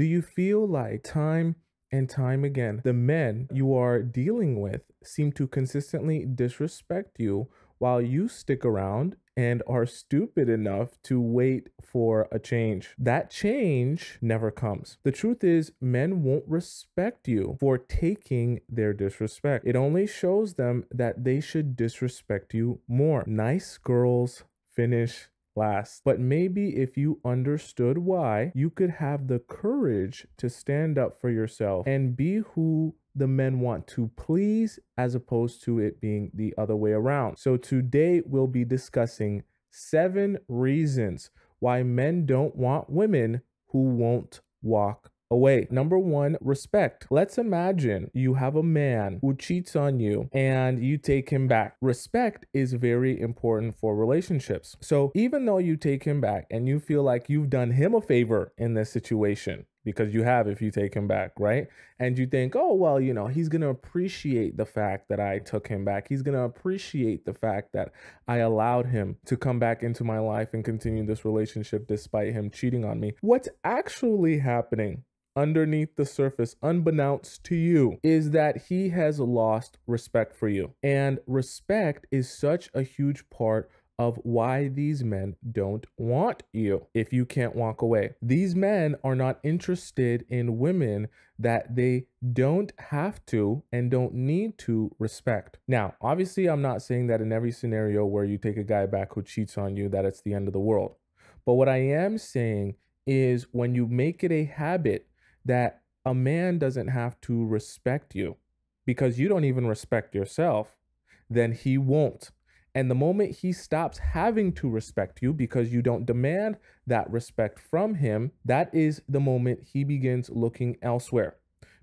Do you feel like time and time again, the men you are dealing with seem to consistently disrespect you while you stick around and are stupid enough to wait for a change. That change never comes. The truth is, men won't respect you for taking their disrespect. It only shows them that they should disrespect you more. Nice girls finish last. But maybe if you understood why, you could have the courage to stand up for yourself and be who the men want to please as opposed to it being the other way around. So today we'll be discussing seven reasons why men don't want women who won't walk Oh, away. Number one, respect. Let's imagine you have a man who cheats on you and you take him back. Respect is very important for relationships. So even though you take him back and you feel like you've done him a favor in this situation, because you have if you take him back, right? And you think, oh, well, you know, he's going to appreciate the fact that I took him back. He's going to appreciate the fact that I allowed him to come back into my life and continue this relationship despite him cheating on me. What's actually happening underneath the surface, unbeknownst to you, is that he has lost respect for you. And respect is such a huge part of why these men don't want you if you can't walk away. These men are not interested in women that they don't have to and don't need to respect. Now, obviously, I'm not saying that in every scenario where you take a guy back who cheats on you, that it's the end of the world. But what I am saying is when you make it a habit that a man doesn't have to respect you because you don't even respect yourself, then he won't. And the moment he stops having to respect you because you don't demand that respect from him, that is the moment he begins looking elsewhere.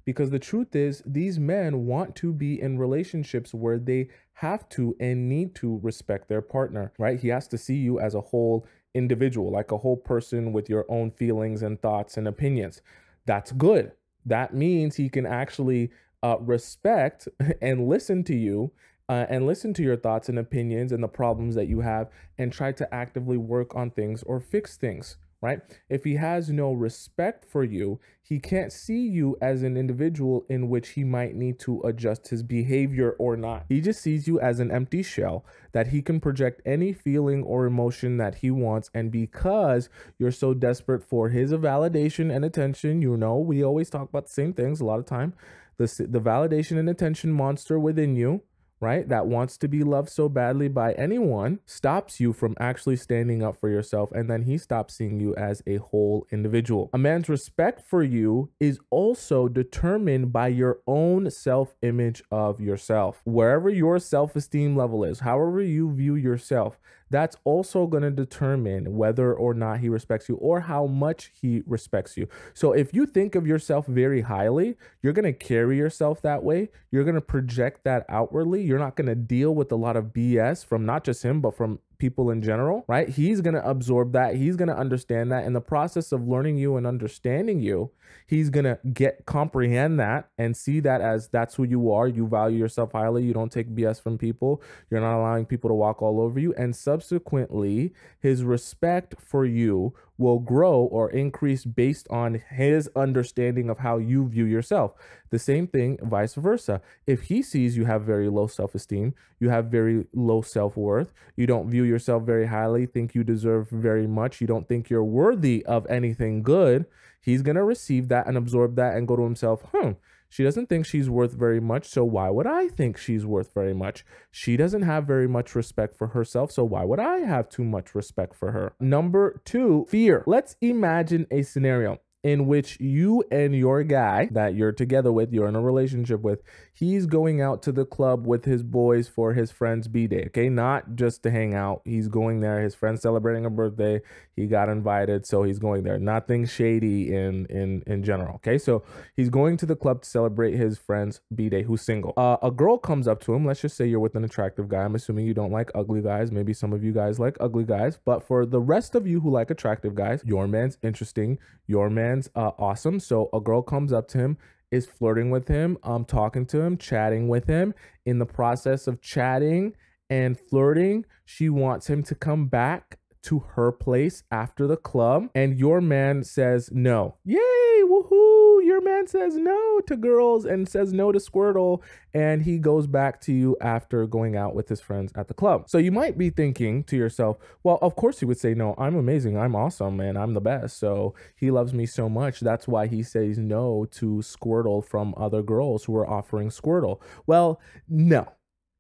Because the truth is, these men want to be in relationships where they have to and need to respect their partner, right? He has to see you as a whole individual, like a whole person with your own feelings and thoughts and opinions. That's good. That means he can actually uh, respect and listen to you uh, and listen to your thoughts and opinions and the problems that you have and try to actively work on things or fix things right? If he has no respect for you, he can't see you as an individual in which he might need to adjust his behavior or not. He just sees you as an empty shell that he can project any feeling or emotion that he wants. And because you're so desperate for his validation and attention, you know, we always talk about the same things a lot of time. The, the validation and attention monster within you right, that wants to be loved so badly by anyone stops you from actually standing up for yourself. And then he stops seeing you as a whole individual. A man's respect for you is also determined by your own self image of yourself. Wherever your self esteem level is, however you view yourself, that's also going to determine whether or not he respects you or how much he respects you. So if you think of yourself very highly, you're going to carry yourself that way. You're going to project that outwardly. You're not going to deal with a lot of BS from not just him, but from people in general, right? He's going to absorb that. He's going to understand that. In the process of learning you and understanding you, he's going to get comprehend that and see that as that's who you are. You value yourself highly. You don't take BS from people. You're not allowing people to walk all over you. And subsequently, his respect for you will grow or increase based on his understanding of how you view yourself. The same thing, vice versa. If he sees you have very low self esteem, you have very low self worth, you don't view yourself very highly, think you deserve very much, you don't think you're worthy of anything good, he's going to receive that and absorb that and go to himself, hmm she doesn't think she's worth very much, so why would I think she's worth very much? She doesn't have very much respect for herself, so why would I have too much respect for her? Number two, fear. Let's imagine a scenario in which you and your guy that you're together with, you're in a relationship with, he's going out to the club with his boys for his friend's B day. Okay, not just to hang out. He's going there. His friend's celebrating a birthday. He got invited, so he's going there. Nothing shady in in in general. Okay, so he's going to the club to celebrate his friend's B day, who's single. Uh, a girl comes up to him. Let's just say you're with an attractive guy. I'm assuming you don't like ugly guys. Maybe some of you guys like ugly guys, but for the rest of you who like attractive guys, your man's interesting. Your man uh, awesome. So a girl comes up to him, is flirting with him, um, talking to him, chatting with him. In the process of chatting and flirting, she wants him to come back to her place after the club and your man says no. Yay, woohoo! Your man says no to girls and says no to Squirtle, and he goes back to you after going out with his friends at the club. So you might be thinking to yourself, well, of course he would say no. I'm amazing. I'm awesome, and I'm the best. So he loves me so much. That's why he says no to Squirtle from other girls who are offering Squirtle. Well, no,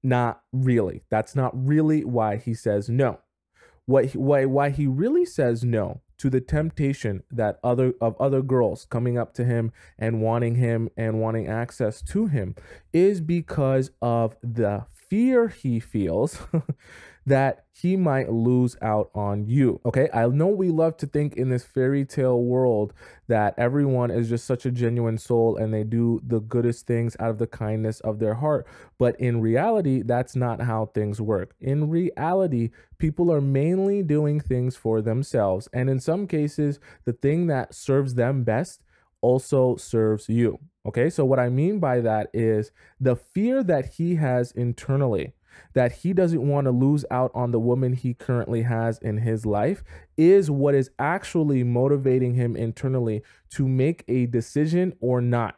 not really. That's not really why he says no. What why why he really says no to the temptation that other of other girls coming up to him and wanting him and wanting access to him is because of the fear he feels that he might lose out on you. Okay. I know we love to think in this fairy tale world that everyone is just such a genuine soul and they do the goodest things out of the kindness of their heart. But in reality, that's not how things work. In reality, people are mainly doing things for themselves. And in some cases, the thing that serves them best also serves you. Okay. So, what I mean by that is the fear that he has internally that he doesn't want to lose out on the woman he currently has in his life is what is actually motivating him internally to make a decision or not.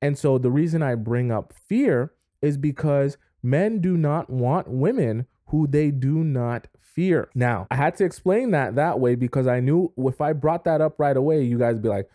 And so the reason I bring up fear is because men do not want women who they do not fear. Now, I had to explain that that way because I knew if I brought that up right away, you guys be like,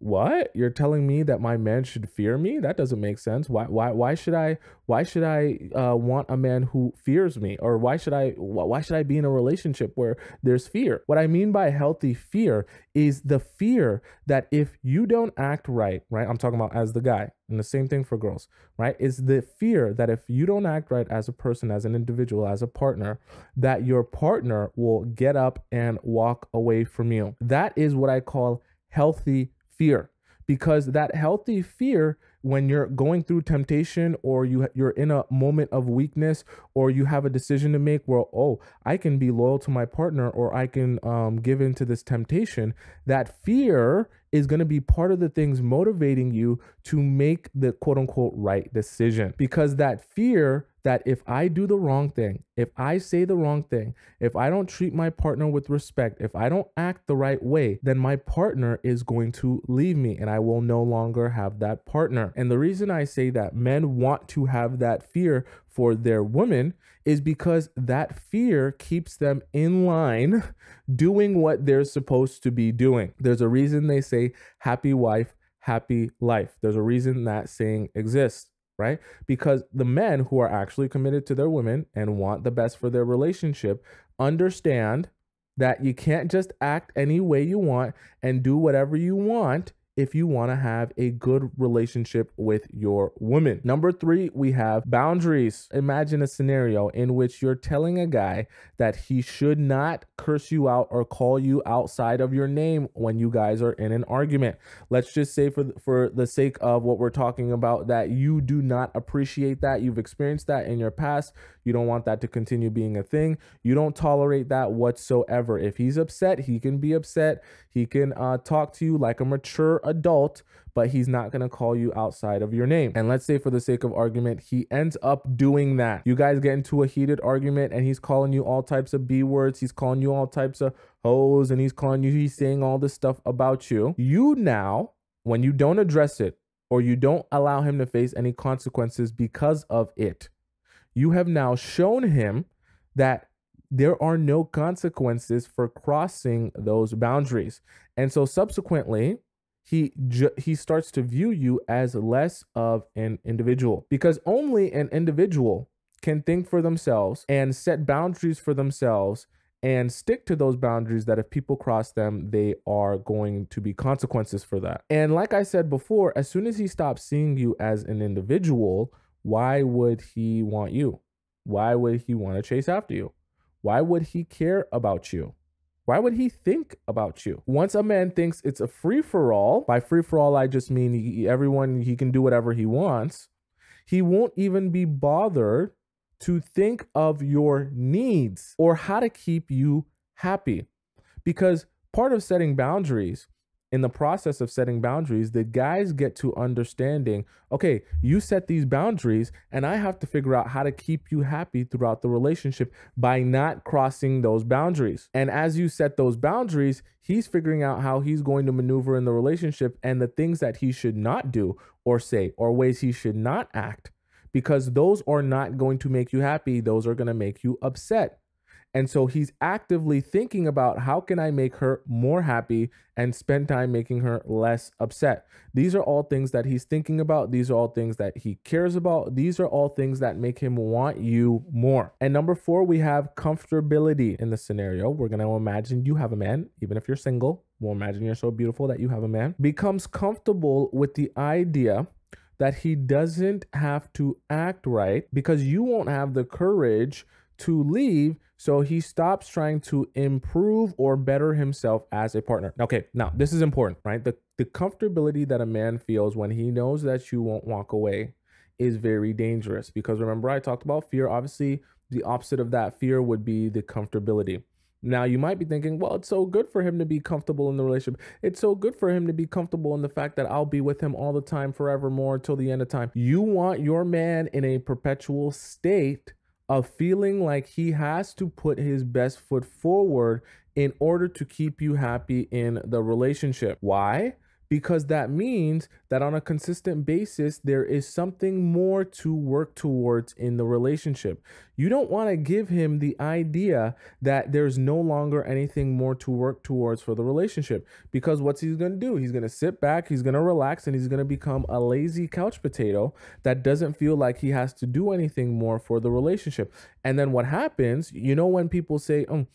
what? You're telling me that my man should fear me? That doesn't make sense. Why why why should i why should i uh, want a man who fears me? Or why should i why should i be in a relationship where there's fear? What i mean by healthy fear is the fear that if you don't act right right i'm talking about as the guy and the same thing for girls right is the fear that if you don't act right as a person as an individual as a partner that your partner will get up and walk away from you. That is what i call healthy fear because that healthy fear when you're going through temptation or you you're in a moment of weakness or you have a decision to make where oh I can be loyal to my partner or I can um, give into this temptation that fear is going to be part of the things motivating you to make the quote unquote right decision. Because that fear that if I do the wrong thing, if I say the wrong thing, if I don't treat my partner with respect, if I don't act the right way, then my partner is going to leave me and I will no longer have that partner. And the reason I say that men want to have that fear for their women is because that fear keeps them in line doing what they're supposed to be doing. There's a reason they say happy wife, happy life. There's a reason that saying exists right? Because the men who are actually committed to their women and want the best for their relationship understand that you can't just act any way you want and do whatever you want if you want to have a good relationship with your woman. Number three, we have boundaries. Imagine a scenario in which you're telling a guy that he should not curse you out or call you outside of your name when you guys are in an argument. Let's just say for for the sake of what we're talking about that you do not appreciate that. You've experienced that in your past. You don't want that to continue being a thing. You don't tolerate that whatsoever. If he's upset, he can be upset. He can uh, talk to you like a mature adult, but he's not going to call you outside of your name. And let's say, for the sake of argument, he ends up doing that. You guys get into a heated argument and he's calling you all types of B words. He's calling you all types of hoes and he's calling you, he's saying all this stuff about you. You now, when you don't address it, or you don't allow him to face any consequences because of it, you have now shown him that there are no consequences for crossing those boundaries. And so subsequently, he ju- he starts to view you as less of an individual because only an individual can think for themselves and set boundaries for themselves and stick to those boundaries that if people cross them they are going to be consequences for that. And like i said before as soon as he stops seeing you as an individual why would he want you? Why would he want to chase after you? Why would he care about you why would he think about you? Once a man thinks it's a free for all, by free for all, I just mean he, everyone, he can do whatever he wants, he won't even be bothered to think of your needs or how to keep you happy. Because part of setting boundaries in the process of setting boundaries, the guys get to understanding, okay, you set these boundaries, and I have to figure out how to keep you happy throughout the relationship by not crossing those boundaries. And as you set those boundaries, he's figuring out how he's going to maneuver in the relationship and the things that he should not do or say or ways he should not act because those are not going to make you happy. Those are going to make you upset. And so he's actively thinking about how can I make her more happy and spend time making her less upset. These are all things that he's thinking about. These are all things that he cares about. These are all things that make him want you more. And number four, we have comfortability in the scenario. We're going to imagine you have a man, even if you're single. We'll imagine you're so beautiful that you have a man. Becomes comfortable with the idea that he doesn't have to act right because you won't have the courage to leave. So he stops trying to improve or better himself as a partner. Okay, now this is important, right? The, the comfortability that a man feels when he knows that you won't walk away is very dangerous because remember, I talked about fear. Obviously, the opposite of that fear would be the comfortability. Now, you might be thinking, well, it's so good for him to be comfortable in the relationship. It's so good for him to be comfortable in the fact that I'll be with him all the time, forevermore, till the end of time. You want your man in a perpetual state of feeling like he has to put his best foot forward in order to keep you happy in the relationship. Why? Because that means that on a consistent basis, there is something more to work towards in the relationship. You don't want to give him the idea that there's no longer anything more to work towards for the relationship because what's he's going to do? He's going to sit back, he's going to relax, and he's going to become a lazy couch potato that doesn't feel like he has to do anything more for the relationship. And then what happens, you know, when people say, oh,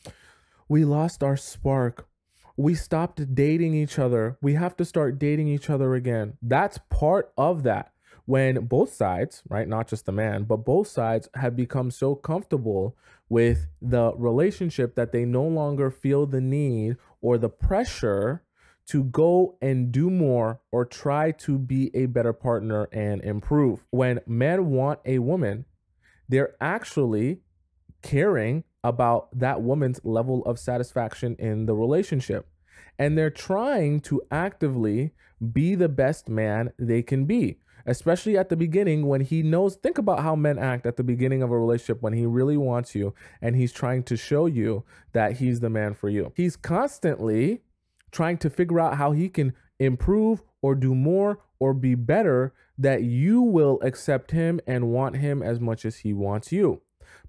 we lost our spark we stopped dating each other. We have to start dating each other again. That's part of that. When both sides, right, not just the man, but both sides have become so comfortable with the relationship that they no longer feel the need or the pressure to go and do more or try to be a better partner and improve. When men want a woman, they're actually caring about that woman's level of satisfaction in the relationship. And they're trying to actively be the best man they can be, especially at the beginning when he knows. Think about how men act at the beginning of a relationship when he really wants you and he's trying to show you that he's the man for you. He's constantly trying to figure out how he can improve or do more or be better that you will accept him and want him as much as he wants you.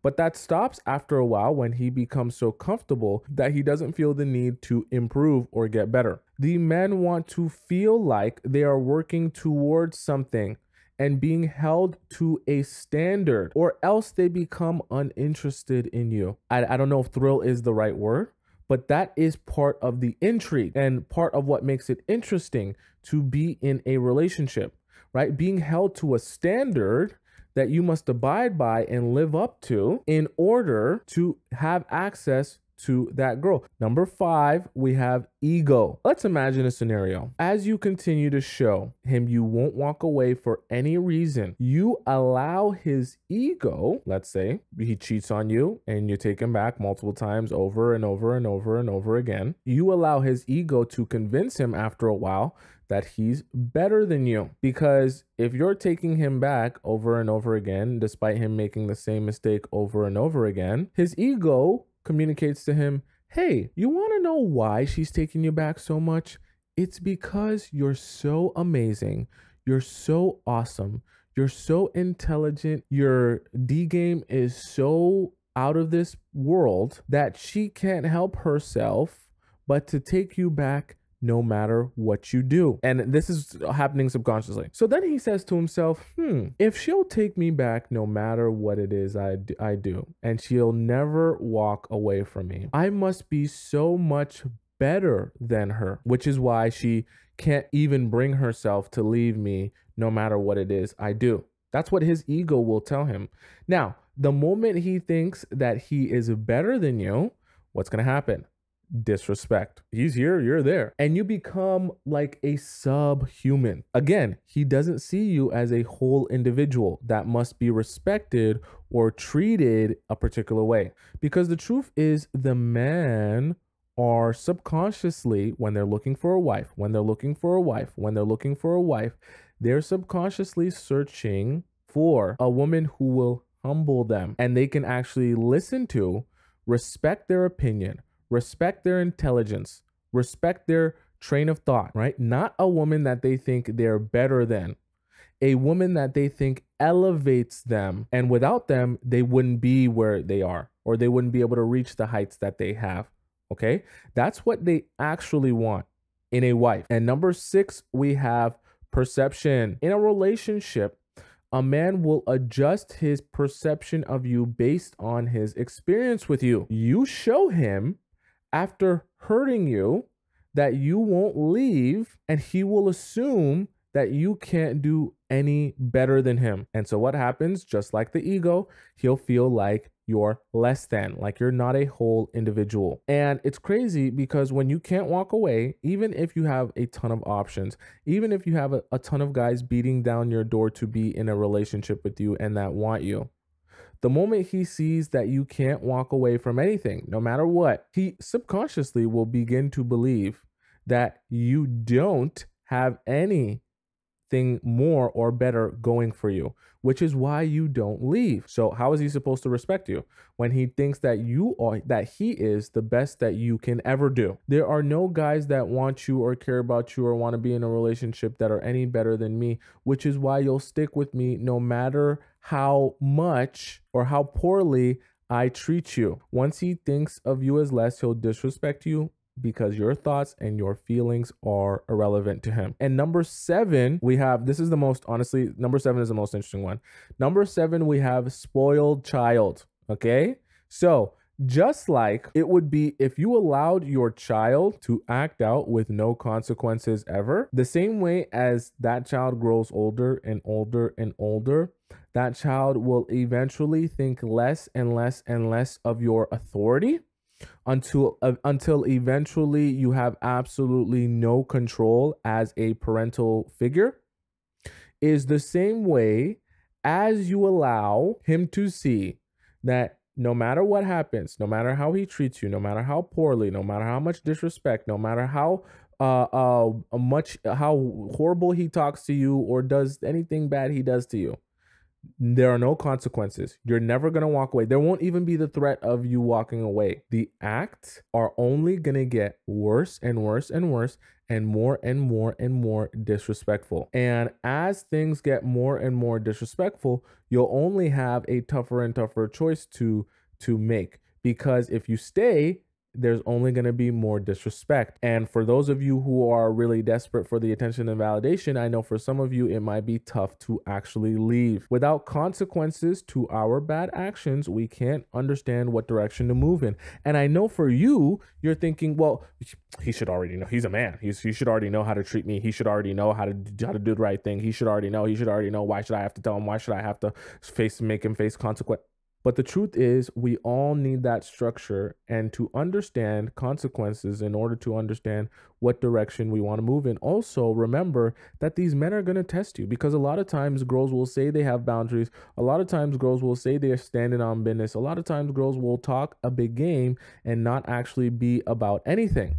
But that stops after a while when he becomes so comfortable that he doesn't feel the need to improve or get better. The men want to feel like they are working towards something and being held to a standard, or else they become uninterested in you. I, I don't know if thrill is the right word, but that is part of the intrigue and part of what makes it interesting to be in a relationship, right? Being held to a standard that you must abide by and live up to in order to have access to that girl. Number five, we have ego. Let's imagine a scenario. As you continue to show him you won't walk away for any reason, you allow his ego, let's say he cheats on you and you take him back multiple times over and over and over and over again. You allow his ego to convince him after a while that he's better than you. Because if you're taking him back over and over again, despite him making the same mistake over and over again, his ego communicates to him, Hey, you want to know why she's taking you back so much? It's because you're so amazing. You're so awesome. You're so intelligent. Your D game is so out of this world that she can't help herself but to take you back no matter what you do. And this is happening subconsciously. So then he says to himself, hmm, if she'll take me back no matter what it is I I do, and she'll never walk away from me, I must be so much better than her, which is why she can't even bring herself to leave me no matter what it is I do. That's what his ego will tell him. Now, the moment he thinks that he is better than you, what's going to happen? Disrespect. He's here, you're there. And you become like a subhuman. Again, he doesn't see you as a whole individual that must be respected or treated a particular way. Because the truth is, the man are subconsciously, when they're looking for a wife, when they're looking for a wife, when they're looking for a wife, they're subconsciously searching for a woman who will humble them and they can actually listen to, respect their opinion, respect their intelligence, respect their train of thought, right? Not a woman that they think they're better than, a woman that they think elevates them. And without them, they wouldn't be where they are or they wouldn't be able to reach the heights that they have. Okay. That's what they actually want in a wife. And number six, we have perception. In a relationship, a man will adjust his perception of you based on his experience with you. You show him after hurting you that you won't leave, and he will assume that you can't do any better than him. And so, what happens, just like the ego, he'll feel like you're less than, like you're not a whole individual. And it's crazy because when you can't walk away, even if you have a ton of options, even if you have a, a ton of guys beating down your door to be in a relationship with you and that want you, the moment he sees that you can't walk away from anything, no matter what, he subconsciously will begin to believe that you don't have anything more or better going for you, which is why you don't leave. So how is he supposed to respect you when he thinks that you are that he is the best that you can ever do? There are no guys that want you or care about you or want to be in a relationship that are any better than me, which is why you'll stick with me no matter how much or how poorly I treat you. Once he thinks of you as less, he'll disrespect you because your thoughts and your feelings are irrelevant to him. And number seven, we have this is the most honestly, number seven is the most interesting one. Number seven, we have spoiled child. Okay. So just like it would be if you allowed your child to act out with no consequences ever, the same way as that child grows older and older and older, that child will eventually think less and less and less of your authority until uh, until eventually you have absolutely no control as a parental figure. Is the same way as you allow him to see that no matter what happens, no matter how he treats you, no matter how poorly, no matter how much disrespect, no matter how uh uh much how horrible he talks to you or does anything bad he does to you there are no consequences. You're never going to walk away. There won't even be the threat of you walking away. The acts are only going to get worse and worse and worse and more and more and more disrespectful. And as things get more and more disrespectful, you'll only have a tougher and tougher choice to to make because if you stay, there's only going to be more disrespect. And for those of you who are really desperate for the attention and validation, I know for some of you, it might be tough to actually leave. Without consequences to our bad actions, we can't understand what direction to move in. And I know for you, you're thinking, well, he should already know. He's a man. He's, he should already know how to treat me. He should already know how to, how to do the right thing. He should already know. He should already know. Why should I have to tell him? Why should I have to face, make him face consequence? But the truth is, we all need that structure and to understand consequences in order to understand what direction we want to move in. Also, remember that these men are going to test you because a lot of times girls will say they have boundaries. A lot of times girls will say they're standing on business. A lot of times girls will talk a big game and not actually be about anything.